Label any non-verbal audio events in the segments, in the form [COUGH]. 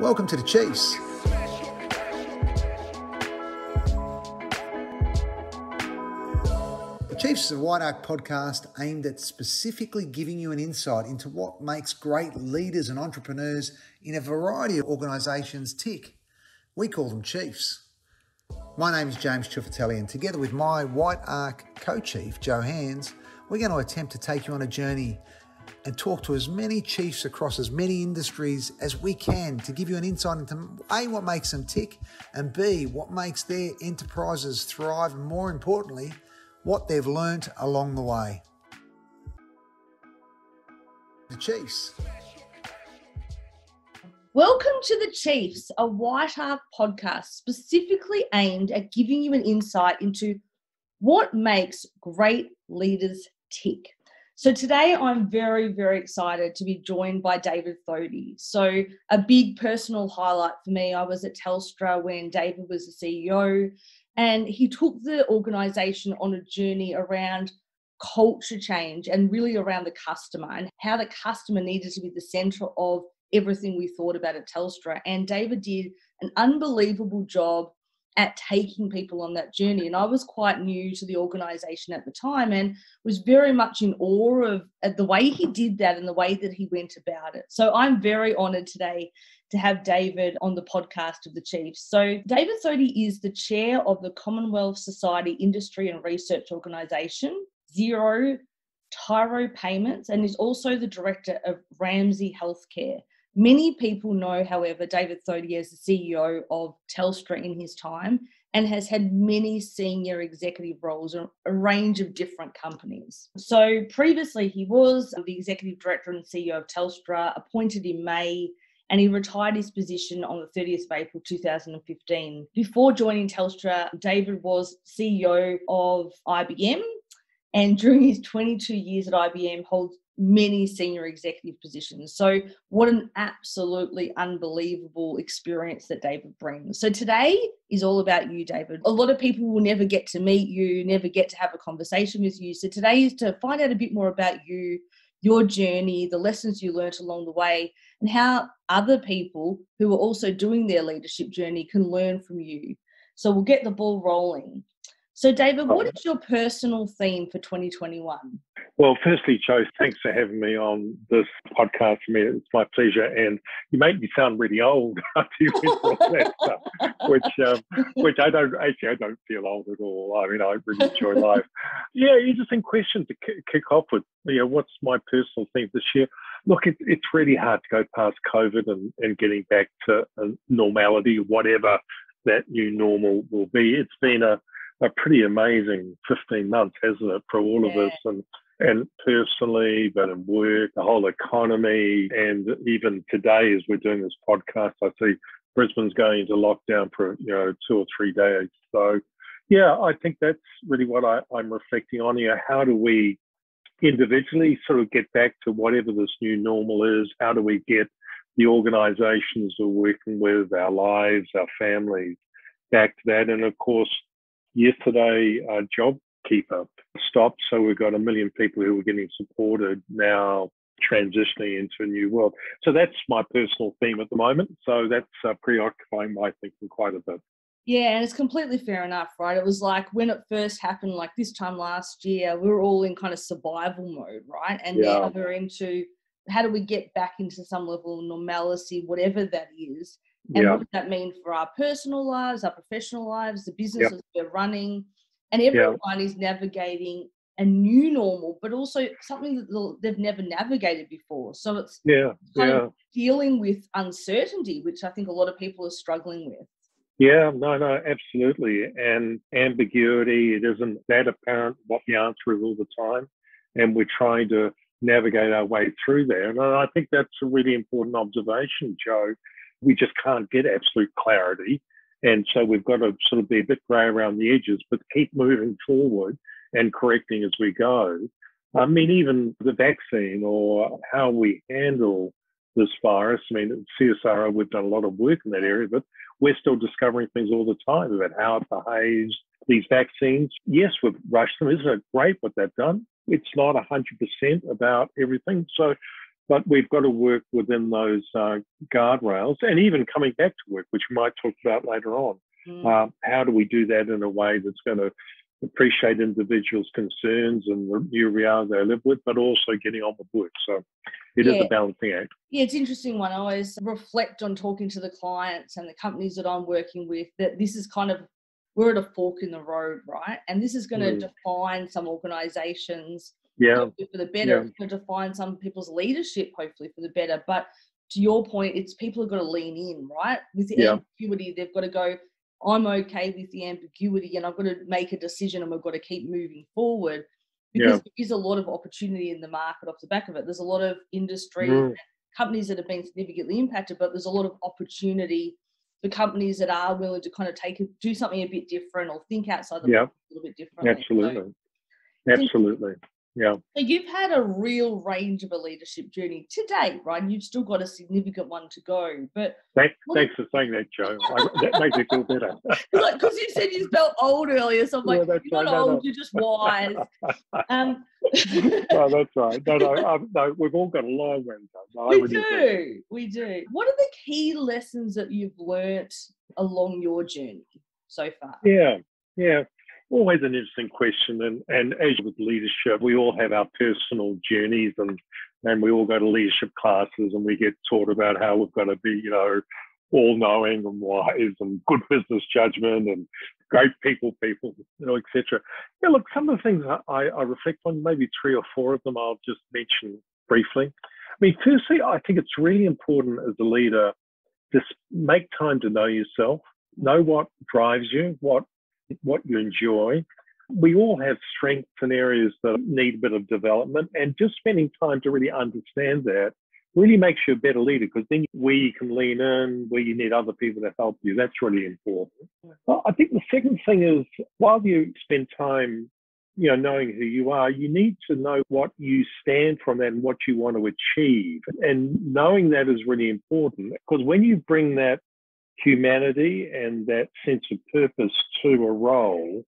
Welcome to the Chiefs. The Chiefs is a White Ark podcast aimed at specifically giving you an insight into what makes great leaders and entrepreneurs in a variety of organisations tick. We call them Chiefs. My name is James Ciuffetelli, and together with my White Ark co chief, Jo Hands, we're going to attempt to take you on a journey and talk to as many chiefs across as many industries as we can to give you an insight into A, what makes them tick, and B, what makes their enterprises thrive, and more importantly, what they've learnt along the way. The Chiefs. Welcome to the Chiefs, a White Ark podcast specifically aimed at giving you an insight into what makes great leaders tick. So today I'm very, very excited to be joined by David Thodey. So a big personal highlight for me, I was at Telstra when David was the CEO and he took the organization on a journey around culture change and really around the customer and how the customer needed to be the center of everything we thought about at Telstra. And David did an unbelievable job at taking people on that journey. And I was quite new to the organization at the time and was very much in awe of, the way he did that and the way that he went about it. So I'm very honored today to have David on the podcast of the Chiefs. So, David Thodey is the chair of the Commonwealth Society Industry and Research Organisation, Xero Tyro Payments, and is also the director of Ramsay Healthcare. Many people know, however, David Thodey as the CEO of Telstra in his time and has had many senior executive roles in a range of different companies. So previously, he was the executive director and CEO of Telstra, appointed in May. And he retired his position on the 30th of April 2015. Before joining Telstra, David was CEO of IBM, and during his 22 years at IBM, holds many senior executive positions. So, what an absolutely unbelievable experience that David brings. So, today is all about you, David. A lot of people will never get to meet you, never get to have a conversation with you. So, today is to find out a bit more about you, your journey, the lessons you learnt along the way, and how other people who are also doing their leadership journey can learn from you. So, we'll get the ball rolling. So, David, what is your personal theme for 2021? Well, firstly, Jo, thanks for having me on this podcast. For me, it's my pleasure, and you make me sound really old [LAUGHS] after you went through all that stuff, [LAUGHS] which um, which I don't actually I don't feel old at all. I mean, I really enjoy life. Yeah, interesting question to k- kick off with. You know, what's my personal theme this year? Look, it, it's really hard to go past COVID and, and getting back to normality, whatever that new normal will be. It's been a a pretty amazing 15 months, hasn't it, for all of us? And and personally, but in work, the whole economy, and even today, as we're doing this podcast, I see Brisbane's going into lockdown for you know two or three days. So, yeah, I think that's really what I, I'm reflecting on here. How do we individually sort of get back to whatever this new normal is? How do we get the organisations we're working with, our lives, our families, back to that? And of course, yesterday, uh, JobKeeper stopped, so we've got a million people who are getting supported now transitioning into a new world. So that's my personal theme at the moment. So that's uh, preoccupying my thinking quite a bit. Yeah, and it's completely fair enough, right? It was like when it first happened, like this time last year, we were all in kind of survival mode, right? And yeah. now we're into how do we get back into some level of normalcy, whatever that is. And yeah. what does that mean for our personal lives, our professional lives, the businesses yep. we're running? And everyone yep. is navigating a new normal, but also something that they've never navigated before. So it's yeah, yeah. dealing with uncertainty, which I think a lot of people are struggling with. Yeah, no, no, absolutely. And ambiguity, it isn't that apparent what the answer is all the time. And we're trying to navigate our way through there. And I think that's a really important observation, Jo, we just can't get absolute clarity. And so we've got to sort of be a bit grey around the edges, but keep moving forward and correcting as we go. I mean, even the vaccine or how we handle this virus. I mean, CSIRO, we've done a lot of work in that area, but we're still discovering things all the time about how it behaves. These vaccines, yes, we've rushed them. Isn't it great what they've done? It's not 100% about everything. So but we've got to work within those uh, guardrails and even coming back to work, which we might talk about later on. Mm. Uh, how do we do that in a way that's going to appreciate individuals' concerns and the new reality they live with, but also getting on with work. So it yeah. is a balancing act. Yeah, it's interesting one. I always reflect on talking to the clients and the companies that I'm working with that this is kind of we're at a fork in the road, right? And this is going to mm. define some organizations yeah. for the better. Yeah. To define some people's leadership, hopefully, for the better. But to your point, it's people have got to lean in, right? With the yeah. ambiguity, they've got to go, I'm okay with the ambiguity and I've got to make a decision and we've got to keep moving forward because yeah. there is a lot of opportunity in the market off the back of it. There's a lot of industry mm. companies that have been significantly impacted, but there's a lot of opportunity for companies that are willing to kind of take it do something a bit different or think outside the box a little bit differently. Absolutely. So, Absolutely. Yeah. So you've had a real range of a leadership journey to date, right? You've still got a significant one to go. But thanks, thanks for saying that, Jo. That [LAUGHS] makes me feel better. like because you said you felt old earlier, so I'm like, yeah, you're not right. old, no, no. you're just wise. um, no, [LAUGHS] that's right. No, no, um, no, we've all got a long way to go. we do, we do. What are the key lessons that you've learnt along your journey so far? Yeah, yeah always an interesting question. And, and as with leadership, we all have our personal journeys and, and we all go to leadership classes and we get taught about how we've got to be, you know, all knowing and wise and good business judgment and great people, people, you know, etc. Yeah, look, some of the things I, I reflect on, maybe three or four of them, I'll just mention briefly. I mean, firstly, I think it's really important as a leader just make time to know yourself, know what drives you, what what you enjoy. We all have strengths and areas that need a bit of development, and just spending time to really understand that really makes you a better leader because then where you can lean in, where you need other people to help you, that's really important. Well, I think the second thing is while you spend time, you know, knowing who you are, you need to know what you stand from and what you want to achieve. And knowing that is really important because when you bring that humanity and that sense of purpose to a role,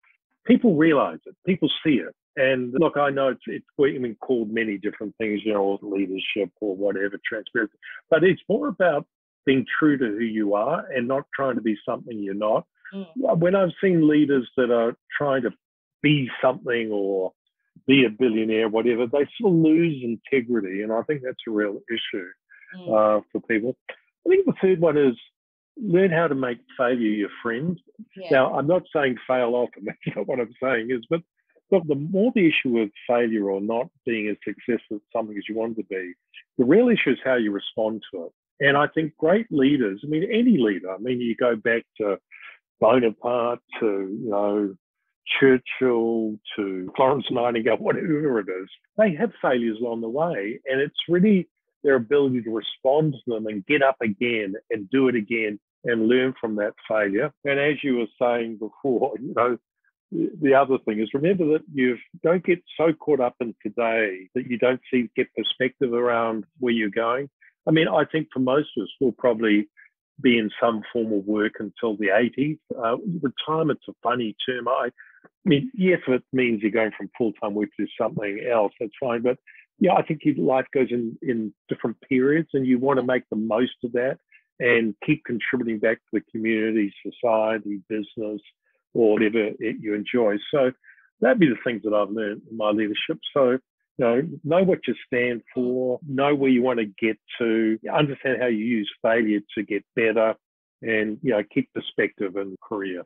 people realize it, people see it. And look, I know it's, it's been called many different things, you know, leadership or whatever, transparency, but it's more about being true to who you are and not trying to be something you're not. Mm. When I've seen leaders that are trying to be something or be a billionaire, whatever, they sort of lose integrity. And I think that's a real issue mm. uh, for people. I think the third one is learn how to make failure your friend. Yeah. Now, I'm not saying fail often, [LAUGHS] that's not what I'm saying is, but look, the more the issue of failure or not being as successful at something as you want to be, the real issue is how you respond to it. And I think great leaders, I mean, any leader, I mean, you go back to Bonaparte, to, you know, Churchill, to Florence Nightingale, [LAUGHS] whatever it is, they have failures along the way. And it's really their ability to respond to them and get up again and do it again and learn from that failure. And as you were saying before, [LAUGHS] you know, the other thing is remember that you don't get so caught up in today that you don't see get perspective around where you're going. I mean, I think for most of us, we'll probably be in some form of work until the 80s. Uh, retirement's a funny term. I, I mean, yes, it means you're going from full time work to something else. That's fine, but yeah, I think life goes in, in different periods and you want to make the most of that and keep contributing back to the community, society, business, or whatever it, you enjoy. So that'd be the things that I've learned in my leadership. So, you know, know what you stand for, know where you want to get to, understand how you use failure to get better, and, you know, keep perspective in career.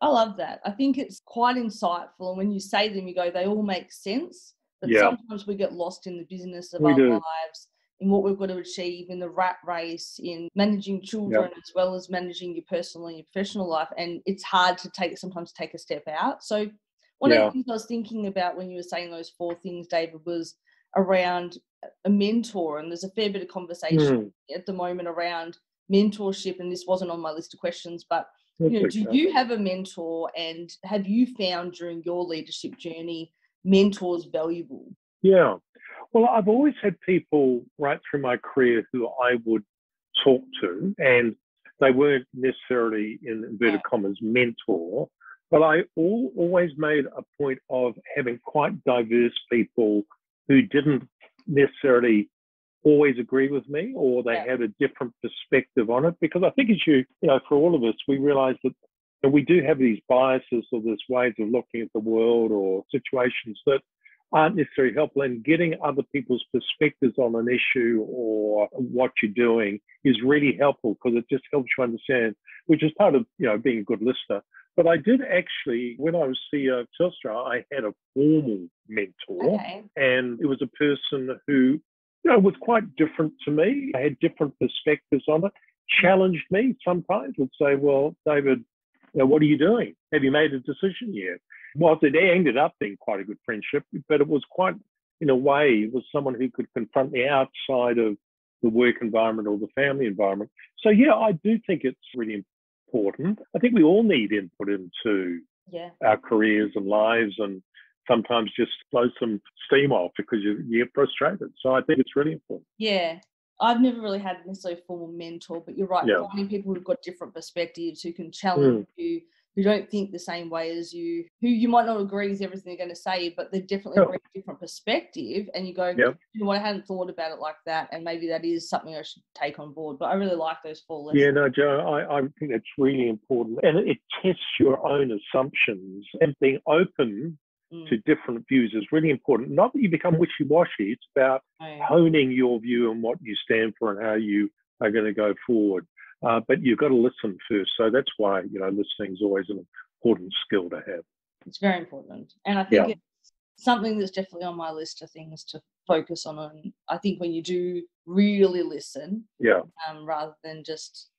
I love that. I think it's quite insightful. And when you say them, you go, they all make sense. But yeah. sometimes we get lost in the business of we our do. lives, in what we've got to achieve, in the rat race, in managing children as well as managing your personal and your professional life. And it's hard to take sometimes take a step out. So one yeah. of the things I was thinking about when you were saying those four things, David, was around a mentor. And there's a fair bit of conversation mm. at the moment around mentorship. And this wasn't on my list of questions, but you know, do you have a mentor and have you found during your leadership journey mentors valuable? Yeah. Well, I've always had people right through my career who I would talk to, and they weren't necessarily, in inverted commas, mentor, but I all, always made a point of having quite diverse people who didn't necessarily always agree with me or they Yeah. had a different perspective on it. Because I think as you, you know, for all of us, we realize that you know, we do have these biases or these ways of looking at the world or situations that aren't necessarily helpful and getting other people's perspectives on an issue or what you're doing is really helpful because it just helps you understand, which is part of, you know, being a good listener. But I did actually, when I was CEO of Telstra, I had a formal mentor Okay. and it was a person who, you know, was quite different to me. I had different perspectives on it, challenged me sometimes, would say, well, David, you know, what are you doing? Have you made a decision yet? Well, it ended up being quite a good friendship, but it was quite, in a way, it was someone who could confront me outside of the work environment or the family environment. So, yeah, I do think it's really important. I think we all need input into Yeah. our careers and lives and sometimes just blow some steam off because you, you get frustrated. So I think it's really important. Yeah. I've never really had necessarily a formal mentor, but you're right. Yeah. Finding people who've got different perspectives who can hmm. challenge you, who don't think the same way as you, who you might not agree with everything they're going to say, but they definitely Yeah. bring a different perspective. And you go, Yep. you know what, I hadn't thought about it like that. And maybe that is something I should take on board. But I really like those four lessons. Yeah, no, Jo, I, I think that's really important. And it tests your own assumptions and being open Mm. to different views is really important. Not that you become wishy washy, it's about Oh, yeah. honing your view and what you stand for and how you are going to go forward. Uh, but you've got to listen first. So that's why, you know, listening is always an important skill to have. It's very important. And I think Yeah. it's something that's definitely on my list of things to focus on. And I think when you do really listen, Yeah. um, rather than just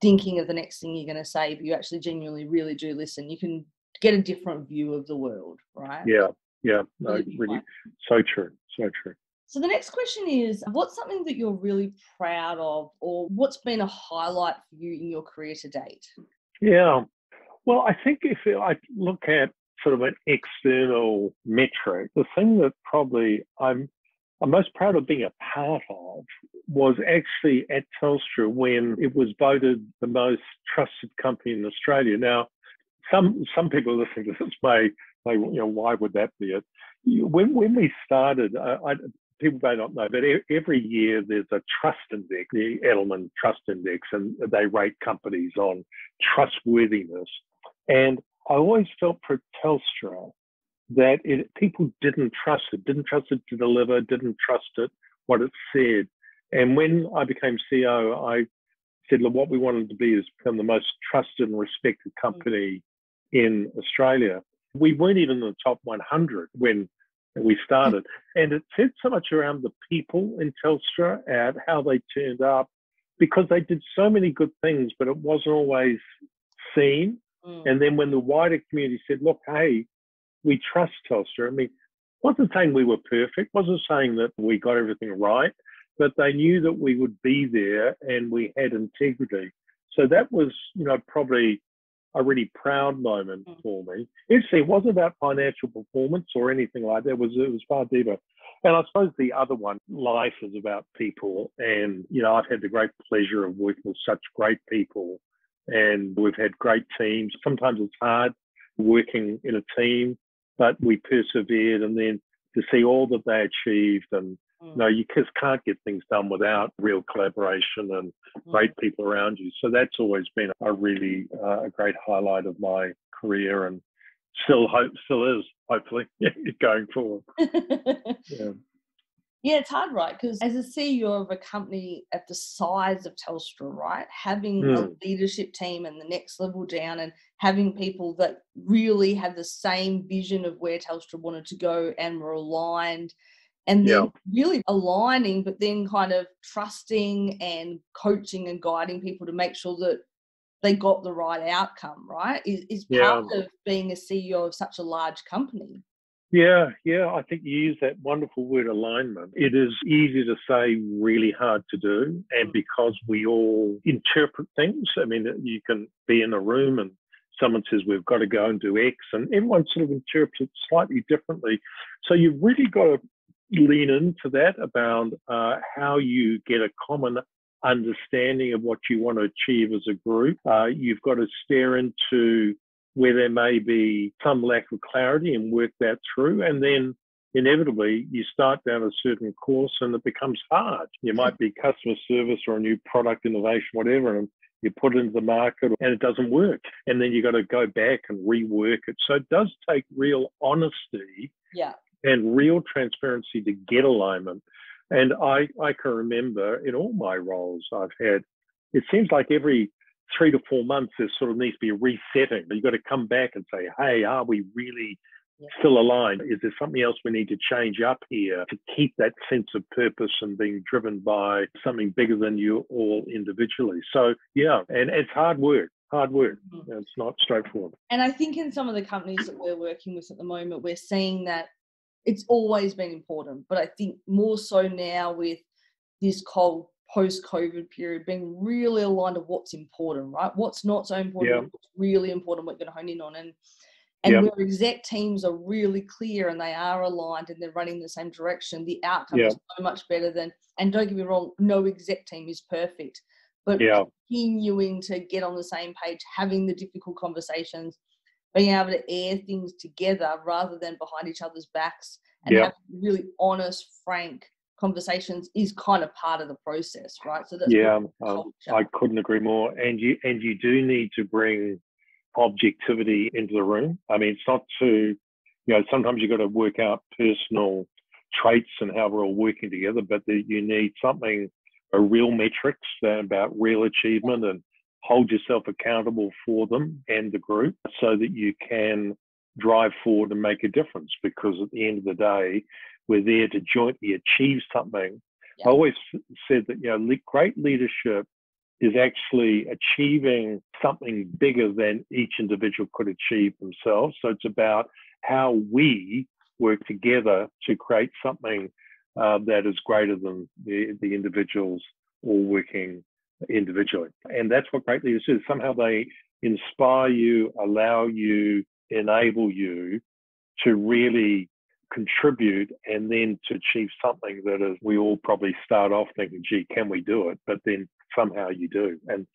thinking of the next thing you're going to say, but you actually genuinely really do listen, you can get a different view of the world, right? Yeah. Yeah. No, Really big really, one. so true. So true. So the next question is what's something that you're really proud of or what's been a highlight for you in your career to date? Yeah. Well, I think if I look at sort of an external metric, the thing that probably I'm I'm most proud of being a part of was actually at Telstra when it was voted the most trusted company in Australia. Now, some some people listening to this may may you know why would that be it? When when we started, I, I, people may not know, but every year there's a trust index, the Edelman Trust Index, and they rate companies on trustworthiness. And I always felt for Telstra that it, people didn't trust it, didn't trust it to deliver, didn't trust it what it said. And when I became CEO, I said, look, what we wanted to be is become the most trusted and respected company in Australia. We weren't even in the top 100 when we started. [LAUGHS] And it said so much around the people in Telstra and how they turned up because they did so many good things, but it wasn't always seen. Mm. And then when the wider community said, look, hey, we trust Telstra, I mean, wasn't saying we were perfect, wasn't saying that we got everything right, but they knew that we would be there and we had integrity. So that was, you know, probably a really proud moment Mm. for me. Interesting, it wasn't about financial performance or anything like that. It was it was far deeper. And I suppose the other one, life is about people. And, you know, I've had the great pleasure of working with such great people and we've had great teams. Sometimes it's hard working in a team, but we persevered and then to see all that they achieved and Mm. you know, you just can't get things done without real collaboration and Mm. great people around you. So that's always been a really uh, a great highlight of my career and still hope still is hopefully [LAUGHS] going forward. Yeah. [LAUGHS] Yeah, it's hard, right? Because as a CEO of a company at the size of Telstra, right, having a Mm. leadership team and the next level down and having people that really have the same vision of where Telstra wanted to go and were aligned and then really aligning, but then kind of trusting and coaching and guiding people to make sure that they got the right outcome, right? Is, is part of being a CEO of such a large company. Yeah, yeah, I think you use that wonderful word alignment. It is easy to say, really hard to do. And mm. because we all interpret things, I mean, you can be in a room and someone says, we've got to go and do X, and everyone sort of interprets it slightly differently. So you've really got to lean into that about uh, how you get a common understanding of what you want to achieve as a group. Uh, you've got to stare into where there may be some lack of clarity and work that through. And then inevitably you start down a certain course and it becomes hard. You might be customer service or a new product innovation, whatever, and you put it into the market and it doesn't work. And then you've got to go back and rework it. So it does take real honesty yeah. And real transparency to get alignment. And I, I can remember in all my roles I've had, it seems like every three to four months there sort of needs to be a resetting. But You've got to come back and say, hey, are we really yeah. still aligned? Is there something else we need to change up here to keep that sense of purpose and being driven by something bigger than you all individually? So, yeah, and it's hard work. Hard work. Mm-hmm. It's not straightforward. And I think in some of the companies that we're working with at the moment, we're seeing that it's always been important, but I think more so now with this cold post-COVID period being really aligned to what's important, right? What's not so important, yeah. what's really important, what you're going to hone in on. And and yep. where exec teams are really clear and they are aligned and they're running the same direction, the outcome yep. is so much better than. And don't get me wrong, no exec team is perfect, but yep. continuing to get on the same page, having the difficult conversations, being able to air things together rather than behind each other's backs, and have really honest, frank conversations is kind of part of the process, right? So that's yeah, um, I couldn't agree more. And you and you do need to bring objectivity into the room. I mean, it's not to, you know, sometimes you've got to work out personal traits and how we're all working together, but the, you need something, a real metrics about real achievement and hold yourself accountable for them and the group so that you can drive forward and make a difference because at the end of the day, we're there to jointly achieve something. Yeah. I always said that, you know, great leadership is actually achieving something bigger than each individual could achieve themselves. So it's about how we work together to create something uh, that is greater than the, the individuals all working individually. And that's what great leaders do. Somehow they inspire you, allow you, enable you to really contribute and then to achieve something that is we all probably start off thinking gee can we do it but then somehow you do and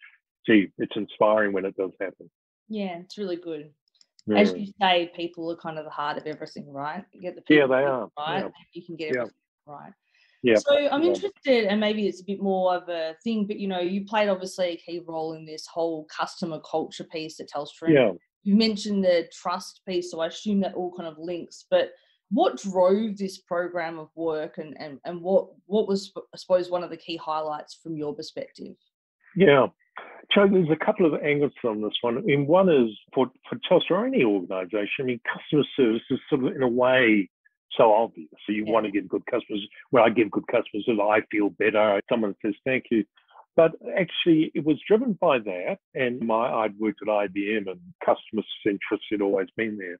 gee it's inspiring when it does happen yeah it's really good yeah. as you say people are kind of the heart of everything right you get the people yeah they are right yeah. you can get everything yeah. right yeah. So I'm interested, and maybe it's a bit more of a thing, but you know, you played obviously a key role in this whole customer culture piece at Telstra. Yeah. You mentioned the trust piece, so I assume that all kind of links. But what drove this program of work and, and, and what, what was, I suppose, one of the key highlights from your perspective? Yeah. So there's a couple of angles on this one. I mean, one is for, for Telstra or any organization, I mean, customer service is sort of in a way so obvious. So you yeah. want to give good customers. Well, I give good customers so I feel better. Someone says thank you. But actually, it was driven by that. And my I'd worked at IBM and customer centricity had always been there.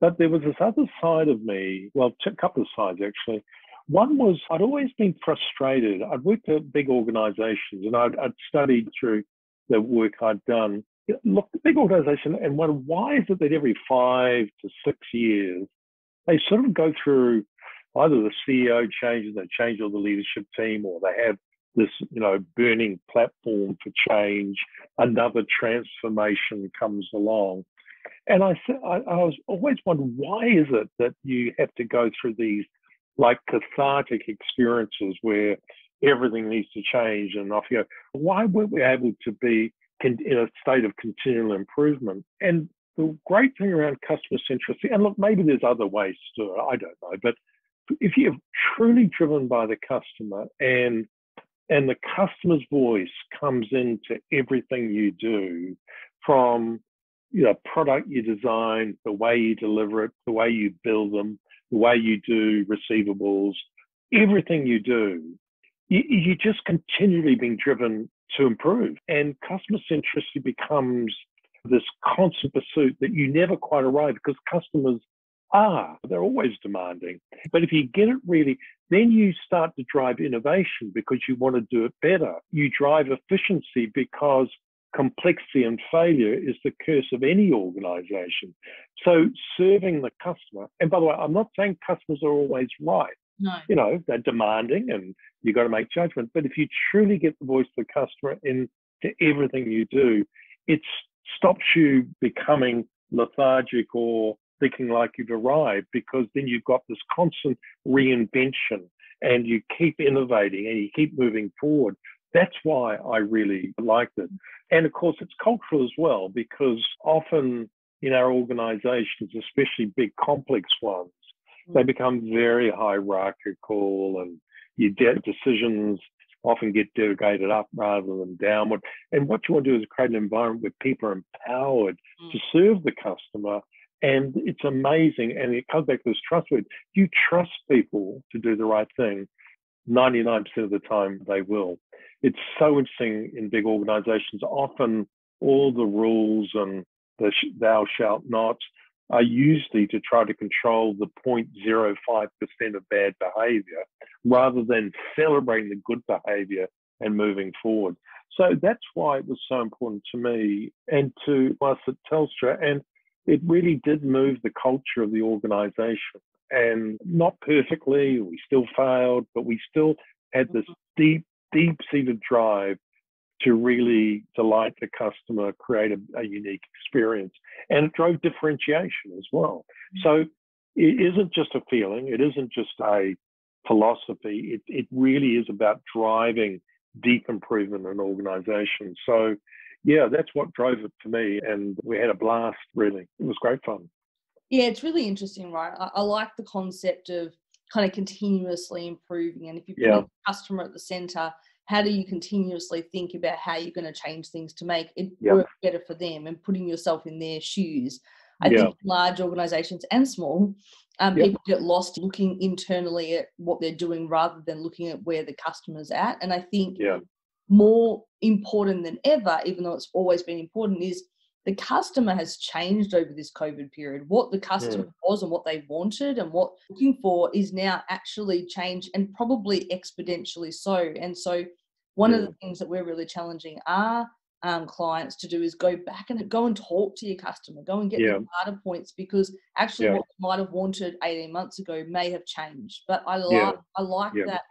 But there was this other side of me, well, a couple of sides actually. One was I'd always been frustrated. I'd worked at big organizations and I'd, I'd studied through the work I'd done. Look, the big organization, and wonder why is it that every five to six years they sort of go through either the CEO changes, they change all the leadership team, or they have this, you know, burning platform for change. Another transformation comes along, and I, I, I was always wondering why is it that you have to go through these like cathartic experiences where everything needs to change and off you go. Why weren't we able to be in a state of continual improvement? And the great thing around customer centricity, and look, maybe there's other ways to do it, I don't know, but if you're truly driven by the customer and and the customer's voice comes into everything you do from you know, product you design, the way you deliver it, the way you build them, the way you do receivables, everything you do, you, you're just continually being driven to improve. And customer centricity becomes this constant pursuit that you never quite arrive because customers are, they're always demanding. But if you get it really, then you start to drive innovation because you want to do it better. You drive efficiency because complexity and failure is the curse of any organization. So serving the customer, and by the way, I'm not saying customers are always right. No. You know, they're demanding and you've got to make judgment. But if you truly get the voice of the customer into everything you do, it stops you becoming lethargic or thinking like you've arrived because then you've got this constant reinvention and you keep innovating and you keep moving forward. That's why I really liked it. And of course, it's cultural as well because often in our organizations, especially big complex ones, they mm. become very hierarchical and you get decisions often get delegated up rather than downward. And what you want to do is create an environment where people are empowered mm. to serve the customer. And it's amazing. And it comes back to this trust word. You trust people to do the right thing. 99% of the time, they will. It's so interesting in big organizations. Often, all the rules and the thou shalt not are usually to try to control the 0.05% of bad behavior rather than celebrating the good behavior and moving forward. So that's why it was so important to me and to us at Telstra. And it really did move the culture of the organization. And not perfectly, we still failed, but we still had this mm-hmm. deep, deep seated drive to really delight the customer, create a, a, unique experience. And it drove differentiation as well. Mm-hmm. So it isn't just a feeling, it isn't just a philosophy, it, it really is about driving deep improvement in organizations. So yeah, that's what drove it for me. And we had a blast, really. It was great fun. Yeah, it's really interesting, right? I, I like the concept of kind of continuously improving. And if you put yeah. the customer at the center, how do you continuously think about how you're going to change things to make it yep. work better for them and putting yourself in their shoes? I yep. think large organizations and small, um, yep. people get lost looking internally at what they're doing rather than looking at where the customer's at. And I think more important than ever, even though it's always been important, is the customer has changed over this COVID period. What the customer yeah. was and what they wanted and what looking for is now actually changed and probably exponentially so. And so, one yeah. of the things that we're really challenging our um, clients to do is go back and go and talk to your customer, go and get yeah. the data points because actually what you might have wanted 18 months ago may have changed. But I like I like that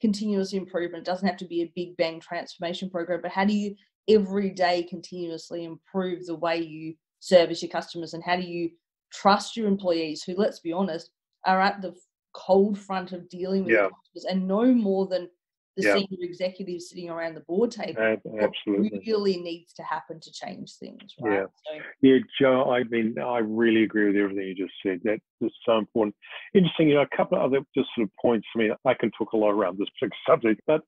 continuous improvement. It doesn't have to be a big bang transformation program, but how do you every day continuously improve the way you service your customers and how do you trust your employees who let's be honest are at the cold front of dealing with yeah. customers and no more than the yeah. senior executives sitting around the board table. absolutely. really needs to happen to change things, right? Yeah. So, yeah, Jo, I mean, I really agree with everything you just said. That is so important. Interesting, you know, a couple of other just sort of points. I mean, I can talk a lot around this particular [LAUGHS] subject, but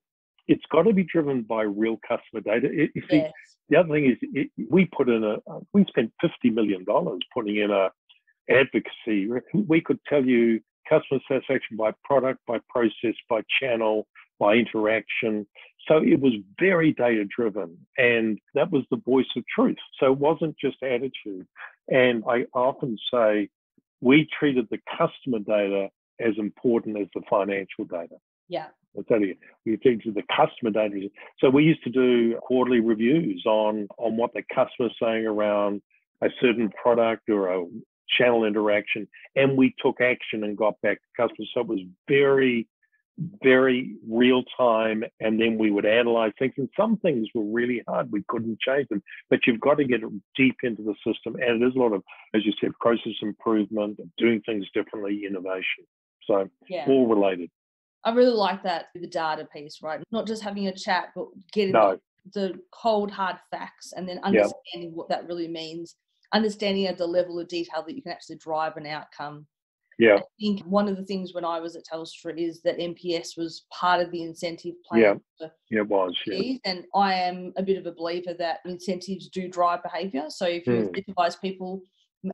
it's got to be driven by real customer data. It, you see, yes. the other thing is it, we put in a we spent fifty million dollars putting in a advocacy. We could tell you customer satisfaction by product, by process, by channel, by interaction. So it was very data driven, and that was the voice of truth. So it wasn't just attitude. And I often say we treated the customer data as important as the financial data. Yeah. I'll tell you, we think to the customer data. So we used to do quarterly reviews on on what the customer's saying around a certain product or a channel interaction, and we took action and got back to customers. So it was very, very real time, and then we would analyze things. And some things were really hard; we couldn't change them. But you've got to get deep into the system, and it is a lot of, as you said, process improvement, doing things differently, innovation. So yeah. all related. I really like that the data piece, right? Not just having a chat, but getting no. the, cold hard facts and then understanding yep. what that really means, understanding at the level of detail that you can actually drive an outcome. Yeah. I think one of the things when I was at Telstra is that NPS was part of the incentive plan. Yeah, yeah it was. Yeah. And I am a bit of a believer that incentives do drive behaviour. So if you mm. incentivize people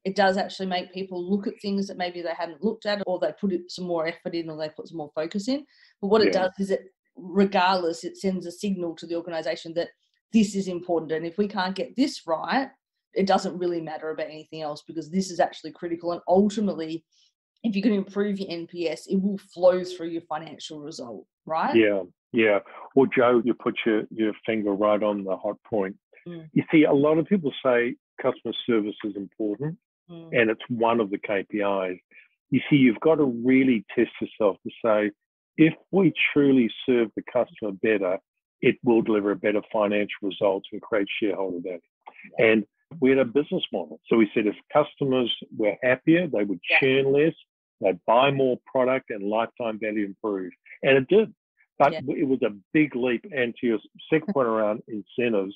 it does actually make people look at things that maybe they hadn't looked at or they put some more effort in or they put some more focus in but what yeah. it does is it regardless it sends a signal to the organization that this is important and if we can't get this right it doesn't really matter about anything else because this is actually critical and ultimately if you can improve your nps it will flow through your financial result right yeah yeah well jo you put your, your finger right on the hot point mm. you see a lot of people say customer service is important mm. and it's one of the KPIs. You see, you've got to really test yourself to say, if we truly serve the customer better, it will deliver a better financial results and create shareholder value. And we had a business model. So we said if customers were happier, they would churn less, they'd buy more product, and lifetime value improved. And it did. But Yeah. it was a big leap. And to your second point around incentives,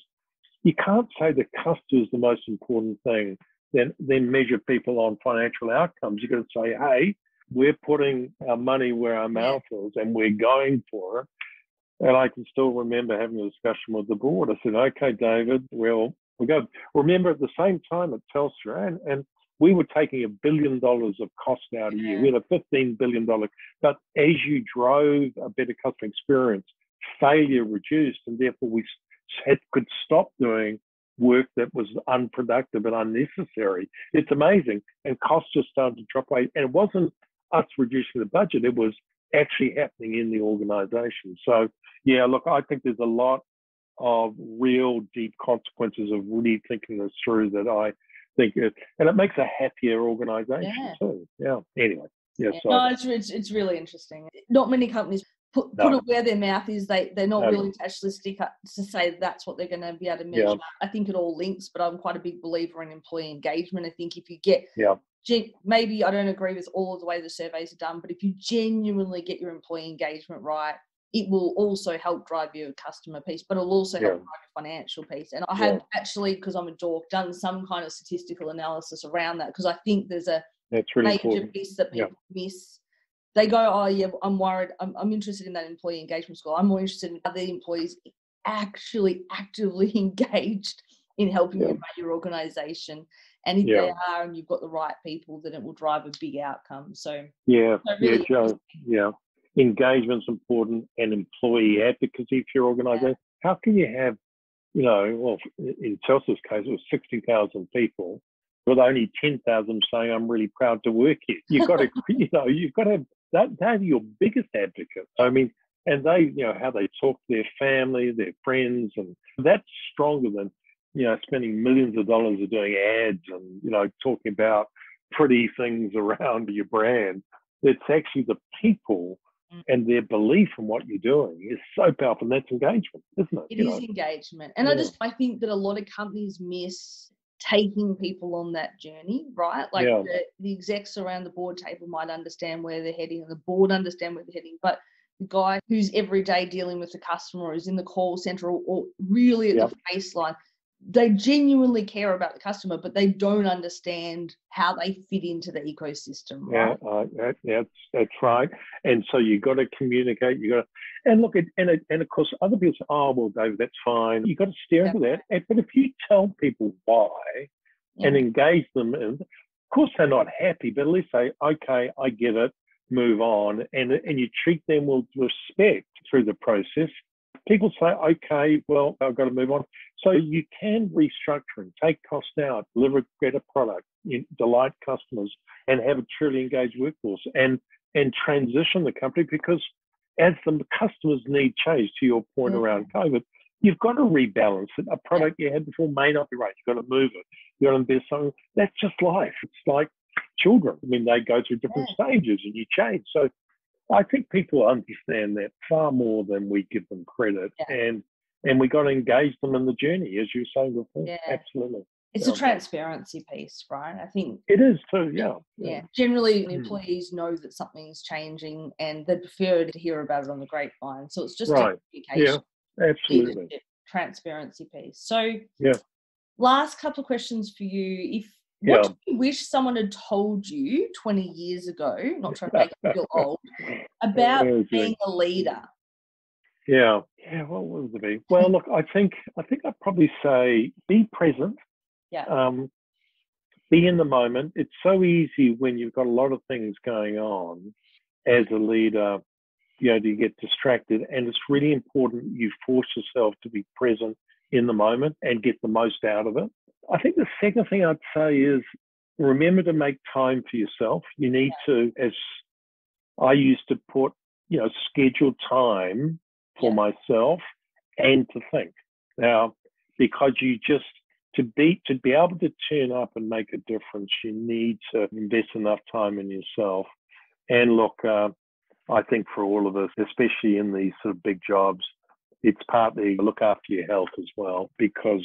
you can't say the customer is the most important thing, then then measure people on financial outcomes. You've got to say, hey, we're putting our money where our mouth is and we're going for it. And I can still remember having a discussion with the board. I said, okay, David, well, we go. Remember at the same time at Telstra, and, and we were taking a billion dollars of cost out a year. We had a $15 billion. But as you drove a better customer experience, failure reduced, and therefore we had, could stop doing work that was unproductive and unnecessary. It's amazing. And costs just started to drop away. And it wasn't us reducing the budget, it was actually happening in the organization. So, yeah, look, I think there's a lot of real deep consequences of really thinking this through that I think it, and it makes a happier organization Yeah. too. Yeah. Anyway, yeah. Yeah. So No, it's, it's it's really interesting. Not many companies put put it where their mouth is. They they're not No. willing to actually stick up to say that's what they're going to be able to measure. Yeah. I think it all links, but I'm quite a big believer in employee engagement. I think if you get Yeah. gen- maybe I don't agree with all of the way the surveys are done, but if you genuinely get your employee engagement right, it will also help drive your customer piece, but it'll also help Yeah. drive your financial piece. And I Yeah. have actually, because I'm a dork, done some kind of statistical analysis around that because I think there's a that's really major important. piece that Yeah. people miss. They go, oh yeah, I'm worried. I'm, I'm interested in that employee engagement score. I'm more interested in are the employees actually actively [LAUGHS] engaged in helping Yeah. you run your organization. And if Yeah. they are, and you've got the right people, then it will drive a big outcome. So, Yeah, so yeah, really Jo. Yeah, engagement's important, and employee advocacy for your organisation. How can you have, you know, well, in Telstra's case, it was sixty thousand people, with only ten thousand saying, "I'm really proud to work here." You've got to, [LAUGHS] you know, you've got to have that. They're your biggest advocates. I mean, and they, you know, how they talk to their family, their friends, and that's stronger than, you know, spending millions of dollars of doing ads and you know talking about pretty things [LAUGHS] around your brand. It's actually the people Mm. and their belief in what you're doing is so powerful. And that's engagement, isn't it? It You is know? engagement. And I just I think that a lot of companies miss taking people on that journey, right? Like Yeah. the, the execs around the board table might understand where they're heading and the board understand where they're heading, but the guy who's every day dealing with the customer, who's in the call center or, really at Yep. the baseline, they genuinely care about the customer, but they don't understand how they fit into the ecosystem, Yeah, uh, that, that's that's right. And so you've got to communicate. You got to, and look, at, and and of course, other people say, "Oh, well, David, that's fine." You've got to steer Yeah. into that. But if you tell people why and engage them, and of course they're not happy, but at least say, "Okay, I get it." Move on, and and you treat them with respect through the process. People say, "Okay, well, I've got to move on." So you can restructure and take cost out, deliver a better product, delight customers, and have a truly engaged workforce, and and transition the company because as the customers' need change, to your point Mhm. around COVID, you've got to rebalance it. A product you had before may not be right. You've got to move it. You've got to invest something. That's just life. It's like children. I mean, they go through different stages and you change. So I think people understand that far more than we give them credit. Yeah. And and we got to engage them in the journey, as you were saying before. Yeah. Absolutely. It's a transparency piece, right? I think It is too, yeah. yeah generally Mm. employees know that something's changing and they prefer to hear about it on the grapevine so it's just Right. a communication Absolutely. transparency piece so Yeah. last couple of questions for you if Yeah. what do you wish someone had told you 20 years ago not trying to make you feel [LAUGHS] old about being a leader Yeah. Yeah. What would it be? Well, look, I think I think I'd probably say be present. Yeah. Um, be in the moment. It's so easy when you've got a lot of things going on as a leader, you know, to get distracted. And it's really important you force yourself to be present in the moment and get the most out of it. I think the second thing I'd say is remember to make time for yourself. You need to, as I used to put, you know, schedule time for Yeah. myself and to think. Now, because you just to be to be able to turn up and make a difference, you need to invest enough time in yourself. And look, uh, I think for all of us, especially in these sort of big jobs, it's partly look after your health as well because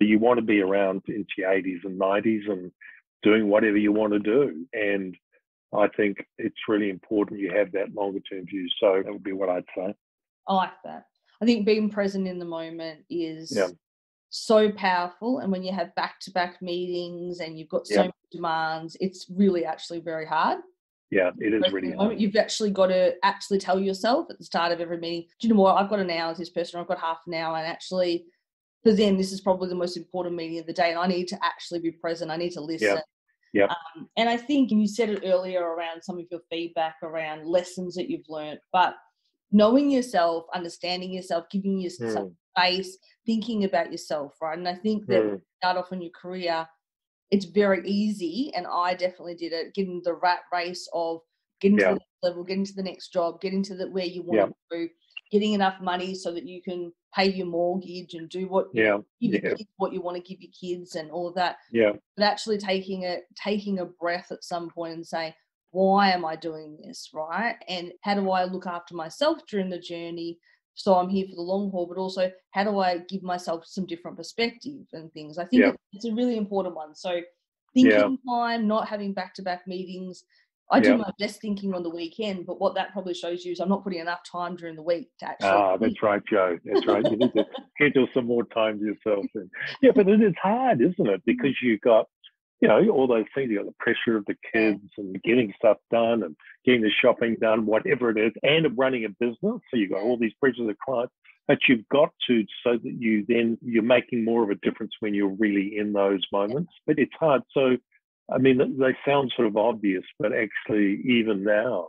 you want to be around into your 80s and 90s and doing whatever you want to do. And I think it's really important you have that longer term view. So that would be what I'd say. I like that. I think being present in the moment is Yeah. So powerful. And when you have back to back meetings and you've got so Yeah. many demands, it's really actually very hard. Yeah, it is really hard. You've actually got to actually tell yourself at the start of every meeting, do you know what? I've got an hour with this person, or I've got half an hour, and actually, for them, this is probably the most important meeting of the day, and I need to actually be present. I need to listen. Yep. Um, and I think you said it earlier around some of your feedback around lessons that you've learned, but knowing yourself, understanding yourself, giving yourself Mm, space, thinking about yourself, right? And I think that mm, start off in your career, it's very easy, and I definitely did it, getting the rat race of getting Yeah. to the next level, getting to the next job, getting to the where you want Yeah. to go, getting enough money so that you can pay your mortgage and do what you yeah, your yeah, what you want to give your kids and all of that. yeah, But actually taking a taking a breath at some point and saying, why am I doing this, right? And how do I look after myself during the journey? So I'm here for the long haul, but also how do I give myself some different perspective and things? I think Yeah. it's a really important one. So thinking Yeah. time, not having back to back meetings. I do Yeah. my best thinking on the weekend, but what that probably shows you is I'm not putting enough time during the week to actually. Ah, that's right, Jo. That's right. You need to [LAUGHS] schedule some more time to yourself. And, yeah, but it is hard, isn't it? Because you've got, you know, all those things. You got the pressure of the kids and getting stuff done and getting the shopping done, whatever it is, and of running a business. So you've got all these pressures of clients that you've got to, so that you then you're making more of a difference when you're really in those moments. But it's hard. So, I mean, they sound sort of obvious, but actually, even now,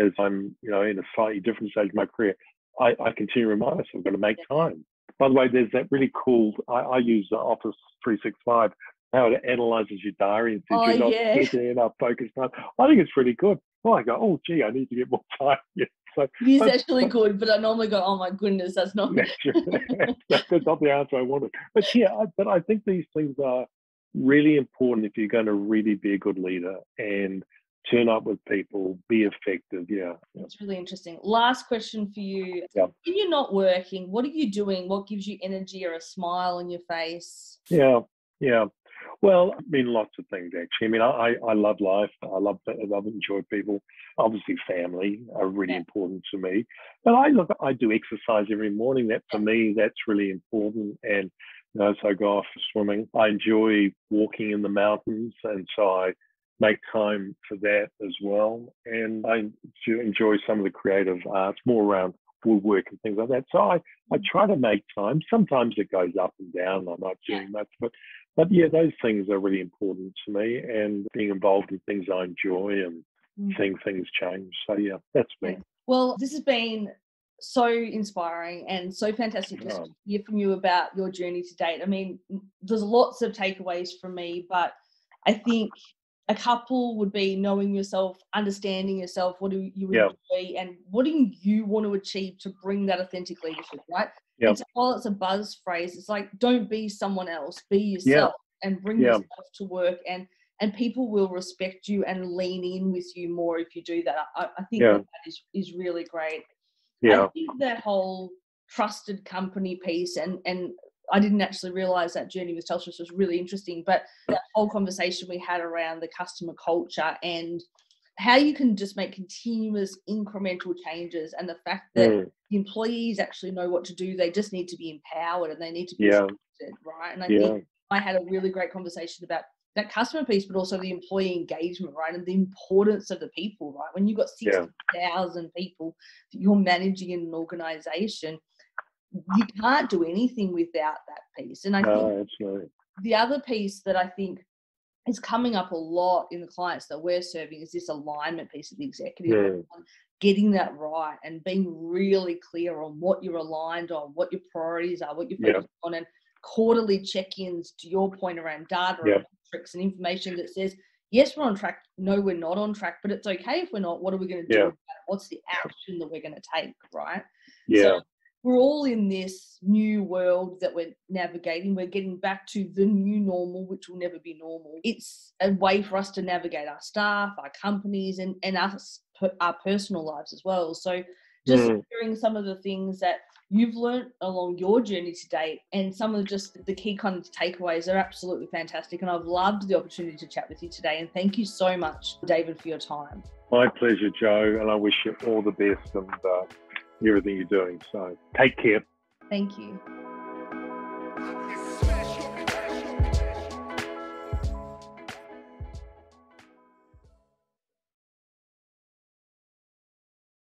as I'm, you know, in a slightly different stage of my career, I, I continue to remind myself I've got to make time. By the way, there's that really cool. I, I use Office 365. How it analyzes your diary and says Oh, you're not yeah. getting enough focus time. I think it's pretty good. Well, I go, oh, gee, I need to get more [LAUGHS] time. Yeah, so It is actually good, but I normally go, oh my goodness, that's not. that's, [LAUGHS] [LAUGHS] that's not the answer I wanted. But yeah, I, but I think these things are really important if you're going to really be a good leader and turn up with people, be effective. Yeah. yeah. It's really interesting. Last question for you. Yeah. When you're not working, what are you doing? What gives you energy or a smile on your face? Yeah, yeah. Well, I mean, lots of things actually. I mean, I, I love life. I love I love enjoy people. Obviously, family are really Yeah. important to me. But I look, I do exercise every morning. That for me, that's really important. And you know, so I go off swimming. I enjoy walking in the mountains, and so I make time for that as well. And I do enjoy some of the creative arts, more around woodwork and things like that. So I, I mm-hmm. try to make time. Sometimes it goes up and down. I'm not doing much, but but yeah, those things are really important to me, and being involved in things I enjoy and Mm. seeing things change. So yeah, that's me. Yeah. Well, this has been so inspiring and so fantastic just to Oh. hear from you about your journey to date. I mean, there's lots of takeaways from me, but I think a couple would be knowing yourself, understanding yourself, what do you enjoy, and what do you want to achieve to bring that authentic leadership, right? Yeah. And so while it's a buzz phrase, it's like don't be someone else, be yourself, and bring yourself to work, and and people will respect you and lean in with you more if you do that. I, I think that is is really great. Yeah, I think that whole trusted company piece and and I didn't actually realize that journey with Telstra was really interesting, but that whole conversation we had around the customer culture and how you can just make continuous incremental changes and the fact that Mm, the employees actually know what to do. They just need to be empowered and they need to be Yeah. supported, right? And I yeah, think I had a really great conversation about that customer piece, but also the employee engagement, right? And the importance of the people, right? When you've got Yeah. 60,000 people that you're managing in an organization, you can't do anything without that piece. And I think absolutely. the other piece that I think is coming up a lot in the clients that we're serving is this alignment piece of the executive, on getting that right and being really clear on what you're aligned on, what your priorities are, what you're Yeah. focused on, and quarterly check-ins to your point around data Yeah. and metrics and information that says, yes, we're on track. No, we're not on track, but it's okay if we're not. What are we going to do? Yeah. about it? What's the action that we're going to take, right? yeah, we're all in this new world that we're navigating. We're getting back to the new normal, which will never be normal. It's a way for us to navigate our staff, our companies, and, and us, our personal lives as well. So just Mm. hearing some of the things that you've learned along your journey to date and some of just the key kind of takeaways are absolutely fantastic. And I've loved the opportunity to chat with you today. And thank you so much, David, for your time. My pleasure, Jo, and I wish you all the best and uh, everything you're doing. So take care. Thank you.